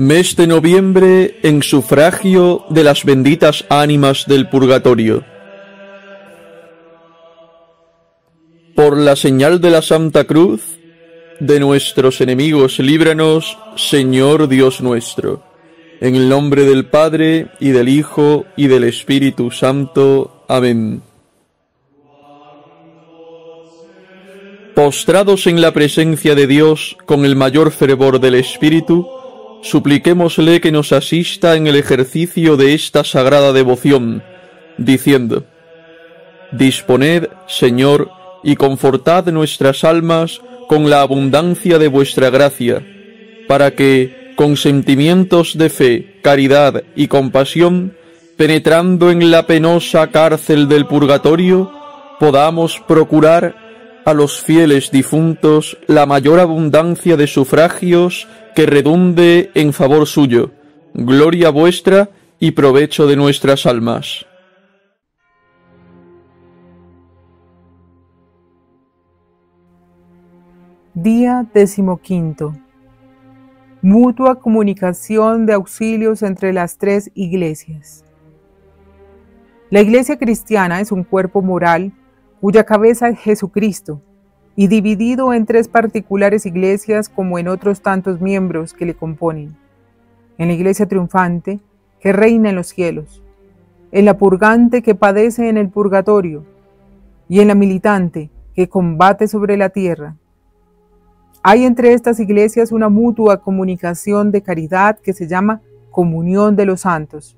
Mes de noviembre en sufragio de las benditas ánimas del purgatorio. Por la señal de la Santa Cruz, de nuestros enemigos líbranos, Señor Dios nuestro. En el nombre del Padre, y del Hijo, y del Espíritu Santo. Amén. Postrados en la presencia de Dios con el mayor fervor del Espíritu, supliquémosle que nos asista en el ejercicio de esta sagrada devoción, diciendo, Disponed, Señor, y confortad nuestras almas con la abundancia de vuestra gracia, para que, con sentimientos de fe, caridad y compasión, penetrando en la penosa cárcel del purgatorio, podamos procurar a los fieles difuntos la mayor abundancia de sufragios que redunde en favor suyo, gloria vuestra y provecho de nuestras almas. Día decimoquinto. Mutua comunicación de auxilios entre las tres iglesias. La iglesia cristiana es un cuerpo moral cuya cabeza es Jesucristo, y dividido en tres particulares iglesias como en otros tantos miembros que le componen. En la iglesia triunfante, que reina en los cielos, en la purgante que padece en el purgatorio, y en la militante que combate sobre la tierra. Hay entre estas iglesias una mutua comunicación de caridad que se llama comunión de los santos,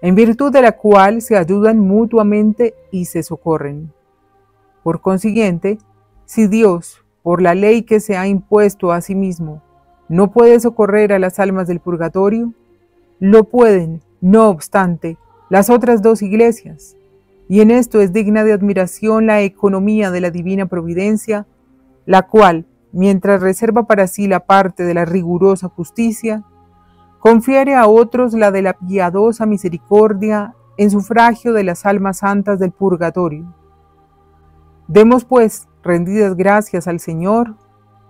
en virtud de la cual se ayudan mutuamente y se socorren. Por consiguiente, si Dios, por la ley que se ha impuesto a sí mismo, no puede socorrer a las almas del purgatorio, lo pueden, no obstante, las otras dos iglesias. Y en esto es digna de admiración la economía de la divina providencia, la cual, mientras reserva para sí la parte de la rigurosa justicia, confiere a otros la de la piadosa misericordia en sufragio de las almas santas del purgatorio. Demos pues rendidas gracias al Señor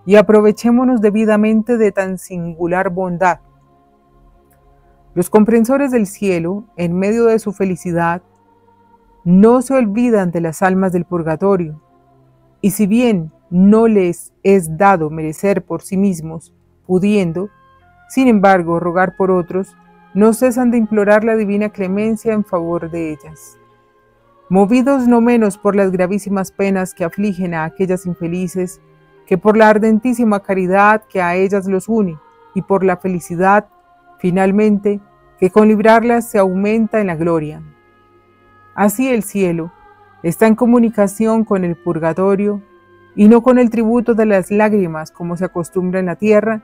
y aprovechémonos debidamente de tan singular bondad. Los comprensores del cielo, en medio de su felicidad, no se olvidan de las almas del purgatorio, y si bien no les es dado merecer por sí mismos, pudiendo, sin embargo, rogar por otros, no cesan de implorar la divina clemencia en favor de ellas. Movidos no menos por las gravísimas penas que afligen a aquellas infelices, que por la ardentísima caridad que a ellas los une, y por la felicidad, finalmente, que con librarlas se aumenta en la gloria. Así el cielo está en comunicación con el purgatorio y no con el tributo de las lágrimas como se acostumbra en la tierra,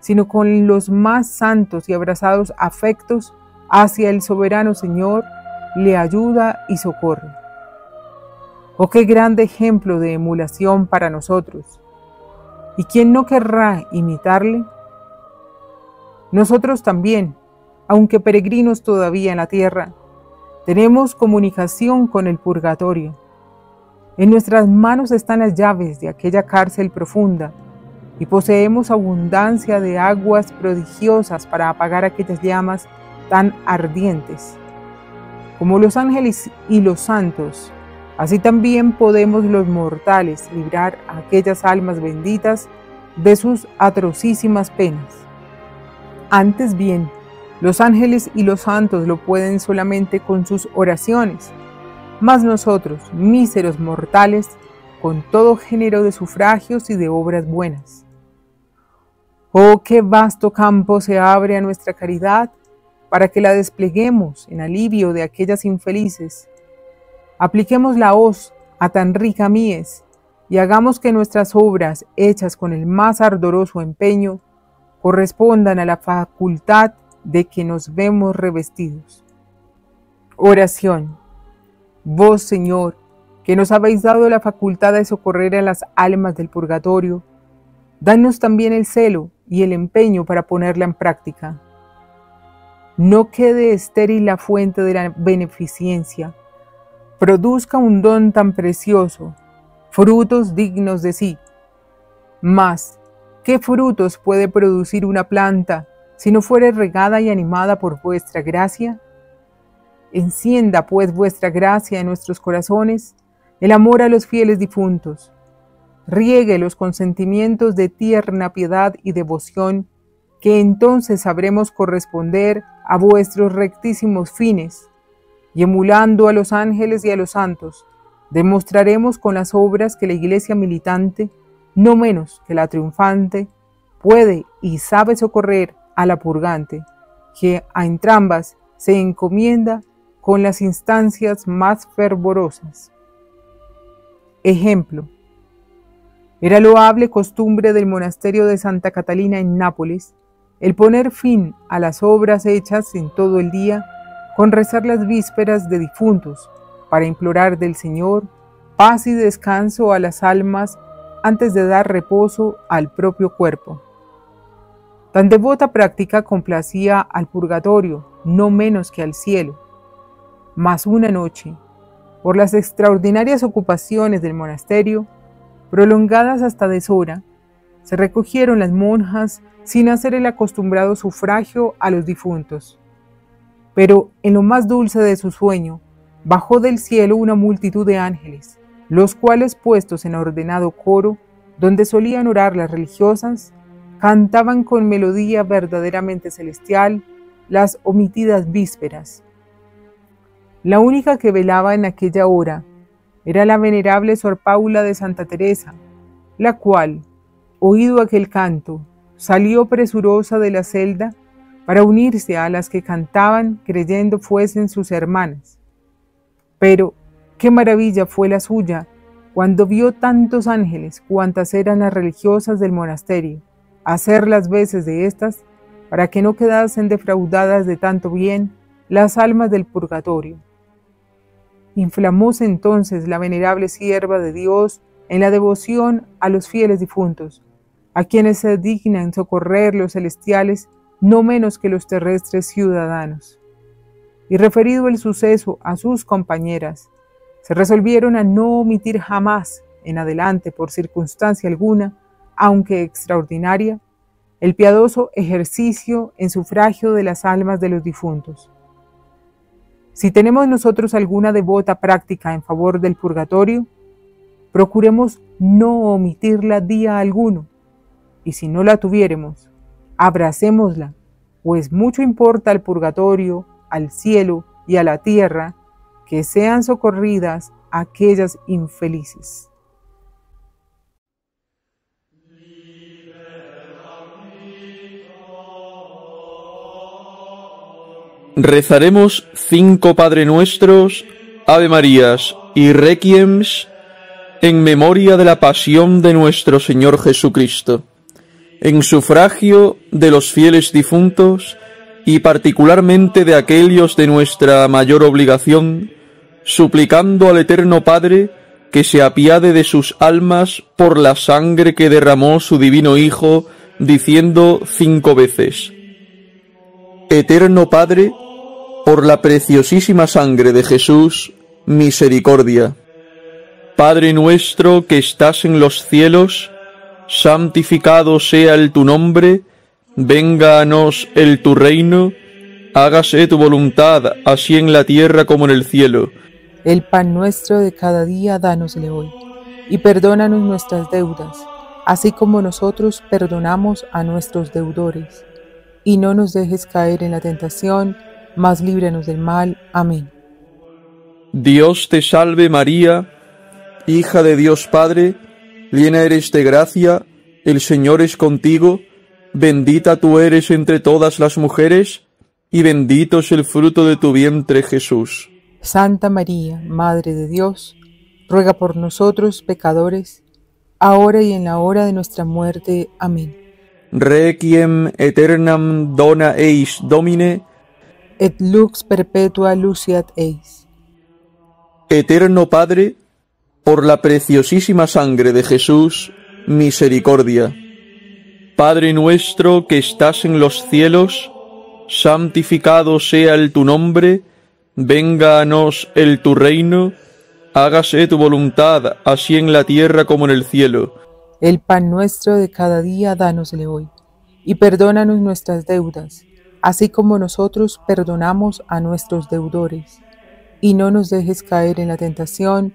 sino con los más santos y abrazados afectos hacia el soberano Señor, le ayuda y socorre. Oh, qué grande ejemplo de emulación para nosotros. ¿Y quién no querrá imitarle? Nosotros también, aunque peregrinos todavía en la tierra, tenemos comunicación con el purgatorio en nuestras manos están las llaves de aquella cárcel profunda y poseemos abundancia de aguas prodigiosas para apagar aquellas llamas tan ardientes. Como los ángeles y los santos, así también podemos los mortales librar a aquellas almas benditas de sus atrocísimas penas. Antes bien, los ángeles y los santos lo pueden solamente con sus oraciones, mas nosotros, míseros mortales, con todo género de sufragios y de obras buenas. Oh, qué vasto campo se abre a nuestra caridad para que la despleguemos en alivio de aquellas infelices. Apliquemos la hoz a tan rica mies y hagamos que nuestras obras, hechas con el más ardoroso empeño, correspondan a la facultad de que nos vemos revestidos. Oración. Vos, Señor, que nos habéis dado la facultad de socorrer a las almas del purgatorio, danos también el celo y el empeño para ponerla en práctica. No quede estéril la fuente de la beneficencia, produzca un don tan precioso, frutos dignos de sí. Mas, ¿qué frutos puede producir una planta si no fuere regada y animada por vuestra gracia? Encienda pues vuestra gracia en nuestros corazones el amor a los fieles difuntos. Rieguelos con sentimientos de tierna piedad y devoción, que entonces sabremos corresponder a vuestros rectísimos fines y emulando a los ángeles y a los santos, demostraremos con las obras que la iglesia militante, no menos que la triunfante, puede y sabe socorrer a la purgante, que a entrambas se encomienda con las instancias más fervorosas. Ejemplo. Era loable costumbre del monasterio de Santa Catalina en Nápoles el poner fin a las obras hechas en todo el día con rezar las vísperas de difuntos, para implorar del Señor paz y descanso a las almas antes de dar reposo al propio cuerpo. Tan devota práctica complacía al purgatorio, no menos que al cielo. Mas una noche, por las extraordinarias ocupaciones del monasterio, prolongadas hasta deshora, se recogieron las monjas sin hacer el acostumbrado sufragio a los difuntos. Pero en lo más dulce de su sueño, bajó del cielo una multitud de ángeles, los cuales puestos en ordenado coro, donde solían orar las religiosas, cantaban con melodía verdaderamente celestial las omitidas vísperas. La única que velaba en aquella hora era la venerable Sor Paula de Santa Teresa, la cual, oído aquel canto, salió presurosa de la celda para unirse a las que cantaban creyendo fuesen sus hermanas. Pero qué maravilla fue la suya cuando vio tantos ángeles cuantas eran las religiosas del monasterio, hacer las veces de éstas para que no quedasen defraudadas de tanto bien las almas del purgatorio. Inflamóse entonces la venerable sierva de Dios en la devoción a los fieles difuntos, a quienes se dignan socorrer los celestiales no menos que los terrestres ciudadanos. Y referido el suceso a sus compañeras, se resolvieron a no omitir jamás en adelante por circunstancia alguna, aunque extraordinaria, el piadoso ejercicio en sufragio de las almas de los difuntos. Si tenemos nosotros alguna devota práctica en favor del purgatorio, procuremos no omitirla día alguno, y si no la tuviéremos, abracémosla, pues mucho importa al purgatorio, al cielo y a la tierra que sean socorridas aquellas infelices. Rezaremos cinco Padre Nuestros, Ave Marías y Requiems en memoria de la pasión de nuestro Señor Jesucristo en sufragio de los fieles difuntos y particularmente de aquellos de nuestra mayor obligación, suplicando al Eterno Padre que se apiade de sus almas por la sangre que derramó su divino Hijo, diciendo cinco veces, Eterno Padre, por la preciosísima sangre de Jesús, misericordia. Padre nuestro que estás en los cielos, santificado sea el tu nombre, venga a nos el tu reino, hágase tu voluntad, así en la tierra como en el cielo. El pan nuestro de cada día dánosle hoy, y perdónanos nuestras deudas, así como nosotros perdonamos a nuestros deudores. Y no nos dejes caer en la tentación, mas líbranos del mal. Amén. Dios te salve María, hija de Dios Padre, llena eres de gracia, el Señor es contigo, bendita tú eres entre todas las mujeres, y bendito es el fruto de tu vientre Jesús. Santa María, Madre de Dios, ruega por nosotros pecadores, ahora y en la hora de nuestra muerte. Amén. Requiem eternam dona eis Domine, et lux perpetua luciat eis. Eterno Padre, por la preciosísima sangre de Jesús, misericordia. Padre nuestro que estás en los cielos, santificado sea el tu nombre, venga a nos el tu reino, hágase tu voluntad, así en la tierra como en el cielo. El pan nuestro de cada día, dánosle hoy, y perdónanos nuestras deudas, así como nosotros perdonamos a nuestros deudores. Y no nos dejes caer en la tentación,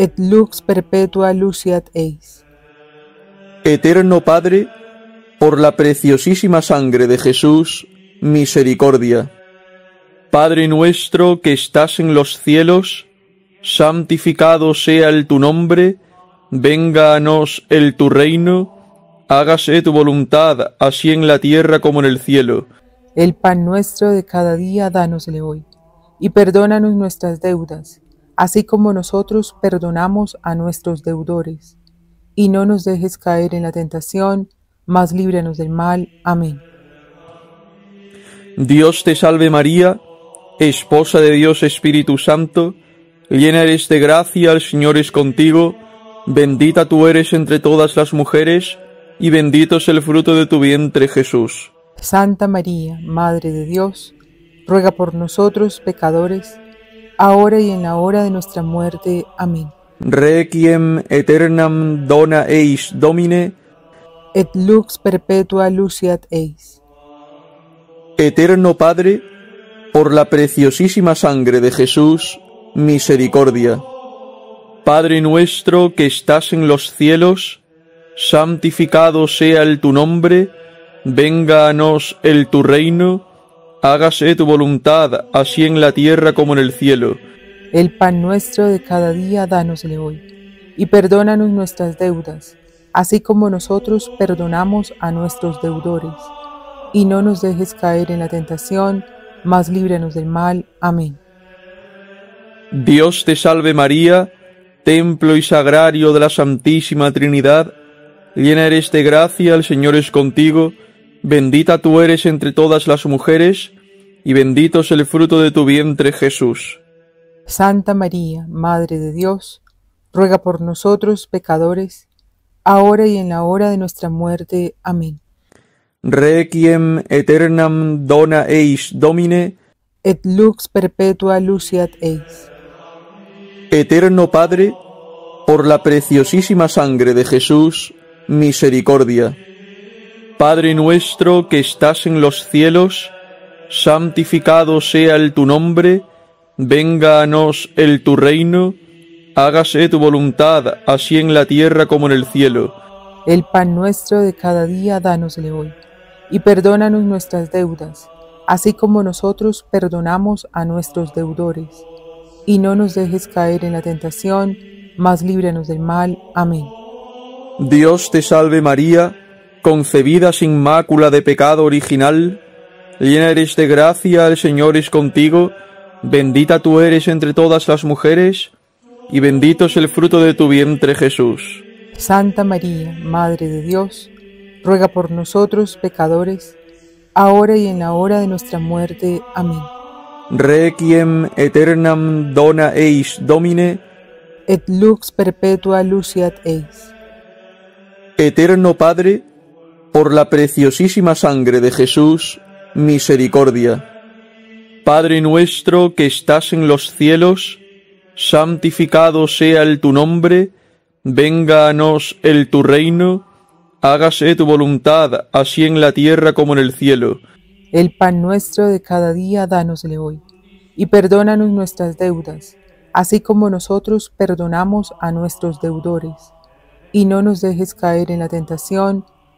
et lux perpetua luciat eis. Eterno Padre, por la preciosísima sangre de Jesús, misericordia. Padre nuestro que estás en los cielos, santificado sea el tu nombre, venga a nos el tu reino, hágase tu voluntad, así en la tierra como en el cielo. El pan nuestro de cada día, dánosle hoy, y perdónanos nuestras deudas, así como nosotros perdonamos a nuestros deudores. Y no nos dejes caer en la tentación, mas líbranos del mal. Amén. Dios te salve María, esposa de Dios Espíritu Santo, llena eres de gracia, el Señor es contigo, bendita tú eres entre todas las mujeres, y bendito es el fruto de tu vientre Jesús. Santa María, Madre de Dios, ruega por nosotros pecadores, ahora y en la hora de nuestra muerte. Amén. Requiem aeternam dona eis Domine, Et lux perpetua luciat eis. Eterno Padre, por la preciosísima sangre de Jesús, misericordia. Padre nuestro que estás en los cielos, santificado sea el tu nombre, venga a nos el tu reino, hágase tu voluntad, así en la tierra como en el cielo. El pan nuestro de cada día, dánosle hoy, y perdónanos nuestras deudas, así como nosotros perdonamos a nuestros deudores. Y no nos dejes caer en la tentación, mas líbranos del mal. Amén. Dios te salve María, templo y sagrario de la Santísima Trinidad, llena eres de gracia, el Señor es contigo, bendita tú eres entre todas las mujeres, y bendito es el fruto de tu vientre Jesús. Santa María, Madre de Dios, ruega por nosotros pecadores, ahora y en la hora de nuestra muerte. Amén. Requiem aeternam dona eis Domine, Et lux perpetua luciat eis. Eterno Padre, por la preciosísima sangre de Jesús, misericordia. Padre nuestro que estás en los cielos, santificado sea el tu nombre, venga a nos el tu reino, hágase tu voluntad, así en la tierra como en el cielo. El pan nuestro de cada día, dánosle hoy, y perdónanos nuestras deudas, así como nosotros perdonamos a nuestros deudores. Y no nos dejes caer en la tentación, mas líbranos del mal. Amén. Dios te salve María, concebida sin mácula de pecado original, llena eres de gracia, el Señor es contigo, bendita tú eres entre todas las mujeres, y bendito es el fruto de tu vientre Jesús. Santa María, Madre de Dios, ruega por nosotros pecadores, ahora y en la hora de nuestra muerte. Amén. Requiem aeternam dona eis Domine, Et lux perpetua luciat eis. Eterno Padre, por la preciosísima sangre de Jesús, misericordia. Padre nuestro que estás en los cielos, santificado sea el tu nombre, venga a nos el tu reino, hágase tu voluntad, así en la tierra como en el cielo. El pan nuestro de cada día, dánosle hoy, y perdónanos nuestras deudas, así como nosotros perdonamos a nuestros deudores. Y no nos dejes caer en la tentación,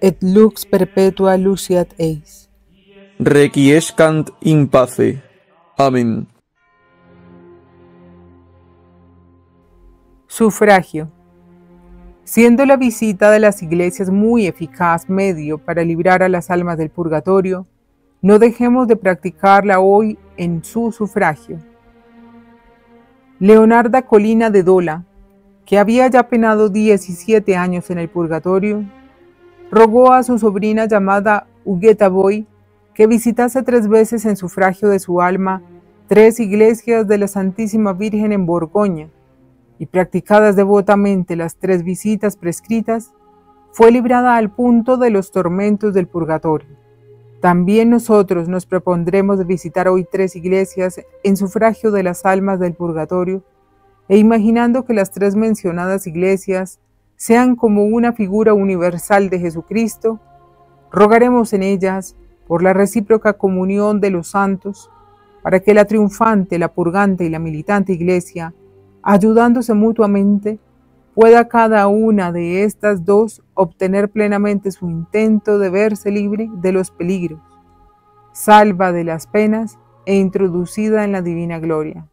et lux perpetua luciat eis. requiescant in pace. Amén. Sufragio. Siendo la visita de las iglesias muy eficaz medio para librar a las almas del purgatorio, no dejemos de practicarla hoy en su sufragio. Leonarda Colina de Dola, que había ya penado 17 años en el purgatorio, rogó a su sobrina llamada Hugueta Boy que visitase tres veces en sufragio de su alma tres iglesias de la Santísima Virgen en Borgoña, y practicadas devotamente las tres visitas prescritas, fue librada al punto de los tormentos del purgatorio. También nosotros nos propondremos visitar hoy tres iglesias en sufragio de las almas del purgatorio, e imaginando que las tres mencionadas iglesias sean como una figura universal de Jesucristo, rogaremos en ellas por la recíproca comunión de los santos, para que la triunfante, la purgante y la militante iglesia, ayudándose mutuamente, pueda cada una de estas dos obtener plenamente su intento de verse libre de los peligros, salva de las penas e introducida en la divina gloria.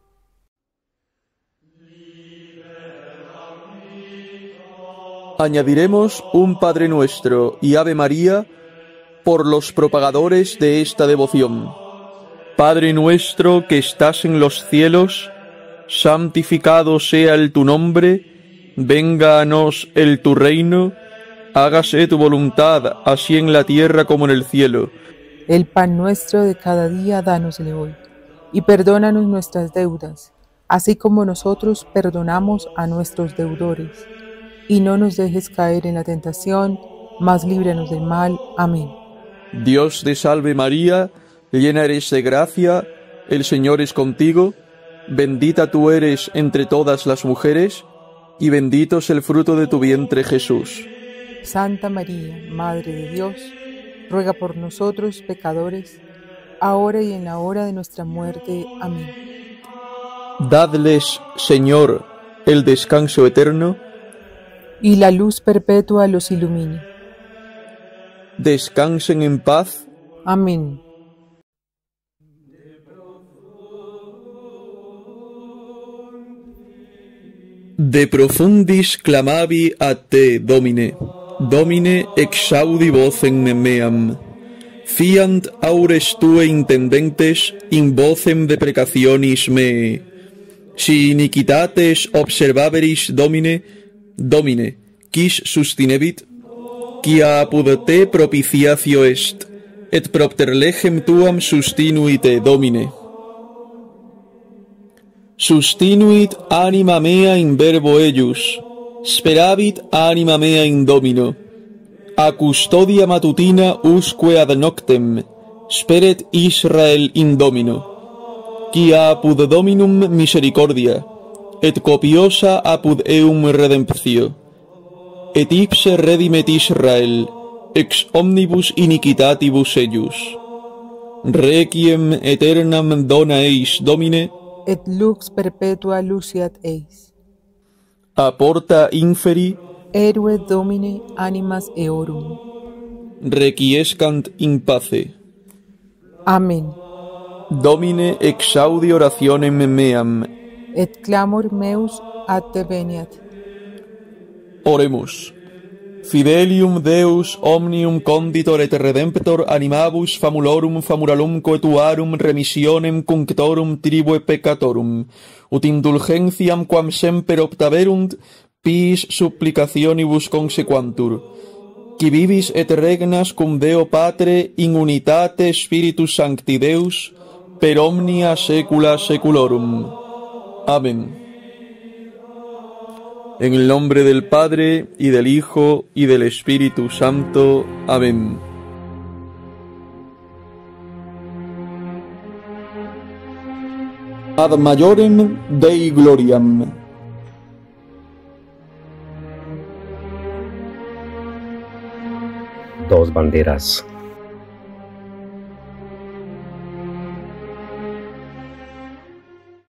Añadiremos un Padre Nuestro y Ave María por los propagadores de esta devoción. Padre nuestro que estás en los cielos, santificado sea el tu nombre, venga a nos el tu reino, hágase tu voluntad, así en la tierra como en el cielo. El pan nuestro de cada día dánosle hoy, y perdónanos nuestras deudas, así como nosotros perdonamos a nuestros deudores. Y no nos dejes caer en la tentación, mas líbranos del mal. Amén. Dios te salve María, llena eres de gracia, el Señor es contigo, bendita tú eres entre todas las mujeres, y bendito es el fruto de tu vientre Jesús. Santa María, Madre de Dios, ruega por nosotros pecadores, ahora y en la hora de nuestra muerte. Amén. Dadles, Señor, el descanso eterno, y la luz perpetua los ilumine. descansen en paz. Amén. De profundis clamavi a te, Domine, Domine exaudi vocem meam. Fiant aures tue intendentes in vocem deprecationis me. Si iniquitates observaveris, Domine, Domine, quis sustinebit, quia apud te propitiatio est, et propter legem tuam sustinuite, Domine. Sustinuit anima mea in verbo eius, speravit anima mea in domino. A custodia matutina usque ad noctem, speret Israel in domino. Quia apud dominum misericordia, et copiosa apud eum redemptio. Et ipse redimet Israel, ex omnibus iniquitatibus eius. Requiem aeternam dona eis, Domine, et lux perpetua luciat eis. Aporta inferi, erue Domine animas eorum. Requiescant in pace. Amen. Domine exaudi orationem meam, et clamor meus ad te veniat. Oremus. Fidelium Deus omnium conditor et redemptor animabus famulorum famuralum coetuarum remissionem cunctorum tribue peccatorum, ut indulgentiam quam semper optaverunt, pis supplicationibus consequantur. Qui vivis et regnas cum Deo Patre in unitate Spiritus Sancti Deus, per omnia saecula saeculorum. Amén. En el nombre del Padre, y del Hijo, y del Espíritu Santo. Amén. Ad majorem Dei gloriam. dos banderas